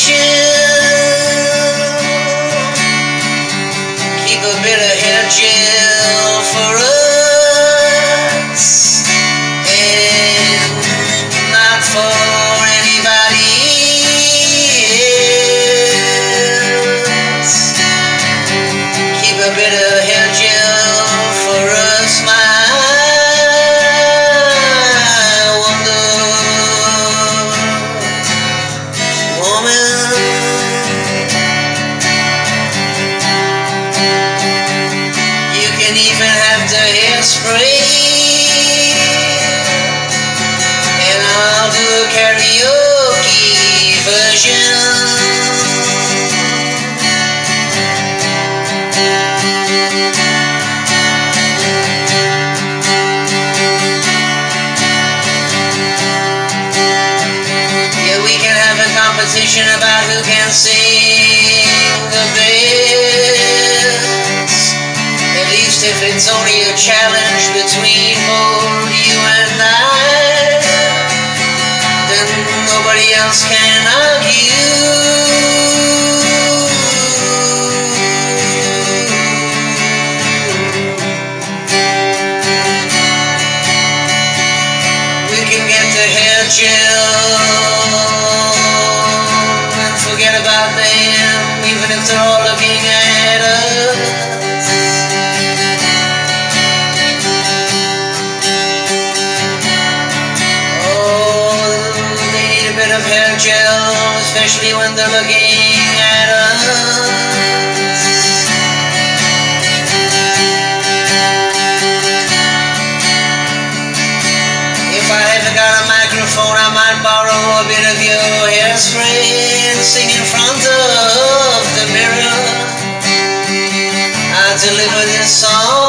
chill. Keep a bit of head of for us and not for anybody else. Keep a bit of Can even have the hairspray. And I'll do a karaoke version. Yeah, we can have a competition about who can sing the best. If it's only a challenge between both you and I, then nobody else can argue. We can get the hair gel hair gel, especially when they're looking at us. If I haven't got a microphone, I might borrow a bit of your hairspray and sing in front of the mirror. I deliver this song